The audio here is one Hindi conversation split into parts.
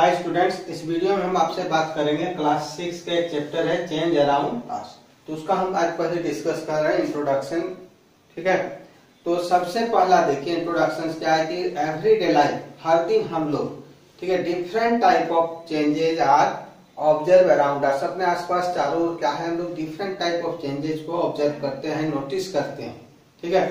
हाय स्टूडेंट्स इस वीडियो में हम आपसे बात करेंगे क्लास सिक्स का एक चैप्टर है चेंज अराउंड अस तो उसका हम आज पहले डिस्कस कर रहे हैं इंट्रोडक्शन ठीक है? तो सबसे पहला देखिए इंट्रोडक्शन क्या है कि एवरीडे लाइफ हर दिन हम लोग, ठीक है different type of changes are observe around us अपने आसपास चारों ओर क्या है हम लोग? डिफरेंट टाइप ऑफ़ चेंजेस को ऑब्ज़र्व करते हैं नोटिस करते हैं, ठीक है?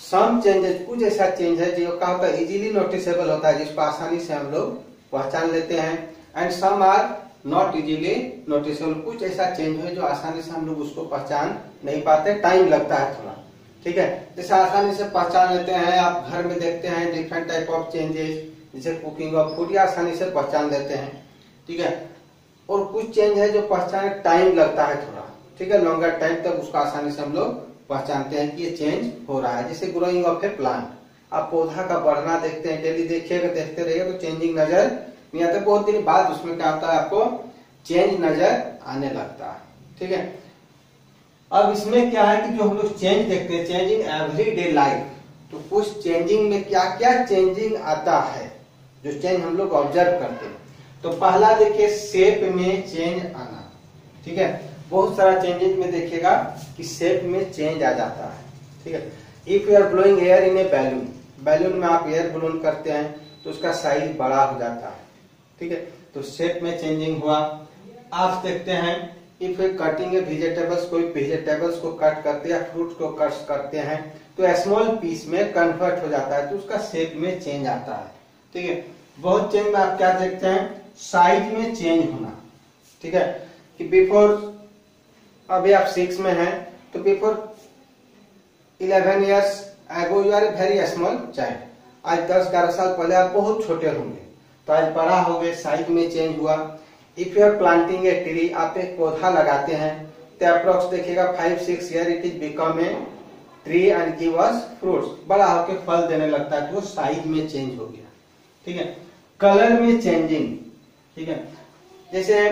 सम चेंजेस कुछ ऐसा चेंज है जो क्या होता है इजीली नोटिसेबल होता है, जिसको आसानी से हम लोग पहचान लेते हैं। And some are not easily noticeable कुछ ऐसा चेंज है जो आसानी से हम लोग उसको पहचान नहीं पाते। टाइम लगता है थोड़ा। ठीक है? जैसे आसानी से पहचान लेते हैं, आप घर में देखते हैं डिफरेंट टाइप ऑफ़ चेंजेस जैसे कुकिंग ऑफ़ फ़ूड या आसानी से पहचान लेते हैं। ठीक है? और कुछ चेंज है जो पहचान टाइम लगता है थोड़ा। ठीक है? लॉन्गर टाइम तक उसको आसानी से हम लोग पहचानते हैं कि ये चेंज हो रहा है। जैसे ग्रोइंग ऑफ़ ए प्लांट आप पौधा का बढ़ना देखते हैं, डेली देखिएगा देखते रहिए तो चेंजिंग नज़र नहीं आता। बहुत दिन बाद उसमें क्या होता है आपको? चेंज नज़र आने लगता है। ठीक है? अब इसमें क्या है कि जो हम लोग चेंज देखते हैं change in every day life तो उस चेंजिंग में क्या क्या चेंजिंग आता है, जो चेंज हम लोग ऑब्ज़र्व करते हैं। तो पहला देखिए शेप में चेंज आना। ठीक है? बहुत सारा चेंजेस में देखिएगा कि शेप में चेंज आ जाता है। ठीक है? If you are blowing air in a balloon balloon में आप एयर बलून करते हैं तो उसका साइज़ बड़ा हो जाता है। ठीक है? तो शेप में चेंजिंग हुआ। आप देखते हैं इफ़ कटिंग वेजिटेबल्स कोई वेजिटेबल्स को कट करते हैं फ्रूट को कट करते हैं तो स्मॉल पीस में कन्वर्ट हो जाता है तो उसका शेप में चेंज आता है। ठीक है? बहुत चेंज में आप क्या देखते हैं? साइज़ में चेंज होना। ठीक है? कि बिफोर अभी आप सिक्स में हैं तो before eleven years ago you are a very small child आज दस ग्यारह साल पहले आप बहुत छोटे होंगे। तो आज बड़ा हो गए, साइज़ में चेंज हुआ। If you are planting a tree आप एक पौधा लगाते हैं तो अप्रोक्स देखिएगा five six year it is become a tree and give us fruits बड़ा होकर फल देने लगता है तो साइज़ में चेंज हो गया। ठीक है? कलर में चेंजिंग ठीक है? जैसे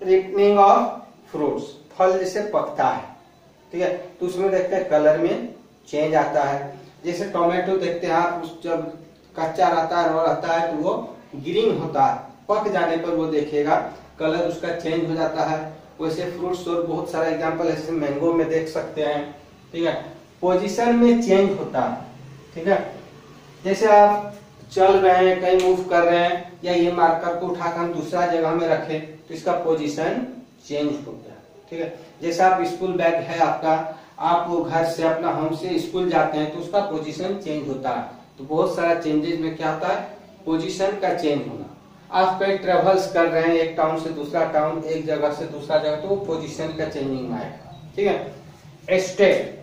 रिपनिंग ऑफ़ फ्रूट्स फल जैसे पकता है। ठीक है? तो उसमें देखते हैं कलर में चेंज आता है। जैसे टोमेटो देखते हैं आप, उस जब कच्चा रहता है रहता है तो वो ग्रीन होता है। पक जाने पर वो देखेगा कलर उसका चेंज हो जाता है। वैसे फ्रूट्स और बहुत सारा एग्जांपल जैसे मैंगो में देख सकते हैं, ठीक है? पोजीशन में चेंज होता है, ठीक है? जैसे आप चल रहे हैं, कहीं मूव कर रहे हैं, या ये मार्कर को उठाकर हम दूसरा जगह में रखें तो इसका पोजीशन चेंज हो गया ठीक है? जैसे आप स्कूल बैग है आपका आप घर से अपना होम से स्कूल जाते हैं तो उसका पोजीशन चेंज होता है। तो बहुत सारा चेंजेस में क्या होता है? पोजीशन का चेंज होना। आप कहीं ट्रेवल्स कर रहे हैं, एक टाउन से दूसरा टाउन एक जगह से दूसरा जगह तो पोजिशन का चेंजिंग आएगा ठीक है? स्टेट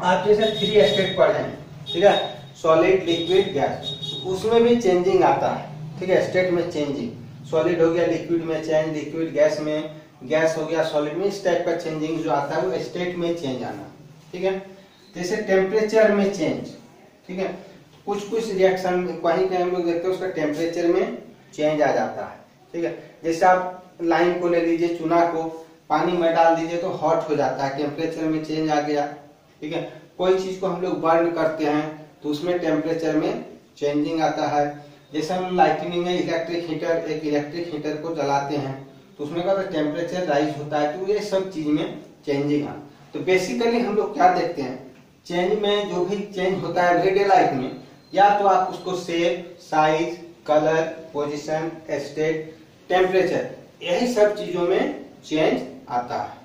आप जैसे थ्री स्टेट पढ़े हैं, ठीक है? सॉलिड लिक्विड गैस उसमें भी चेंजिंग आता है। ठीक है? स्टेट में चेंजिंग सॉलिड हो गया लिक्विड में चेंज लिक्विड गैस में। गैस हो गया, सॉलिड में, इस टाइप का चेंजिंग जो आता है वो स्टेट में चेंज आना, ठीक है? जैसे टेम्परेचर में चेंज ठीक है? कुछ कुछ रिएक्शन कहीं कहीं हम लोग देखते हैं, उसका टेम्परेचर में चेंज आ जाता है, ठीक है? जैसे आप लाइन को ले लीजिए, चूना को, पानी में डाल दीजिए तो हॉट हो जाता है टेम्परेचर में चेंज आ गया, ठीक है? कोई चीज़ को हम लोग बर्न करते हैं तो उसमें टेम्परेचर में चेंजिंग आता है। जैसे हम लाइटनिंग में इलेक्ट्रिक हीटर एक इलेक्ट्रिक हीटर को जलाते हैं तो उसमें का टेम्परेचर राइज होता है तो ये सब चीज़ में चेंजिंग है। तो बेसिकली हम लोग क्या देखते हैं? चेंज में जो भी चेंज होता है एवरीडे लाइफ में, या तो आप उसको shape size colour position state temperature यही सब चीज़ों में चेंज आता है।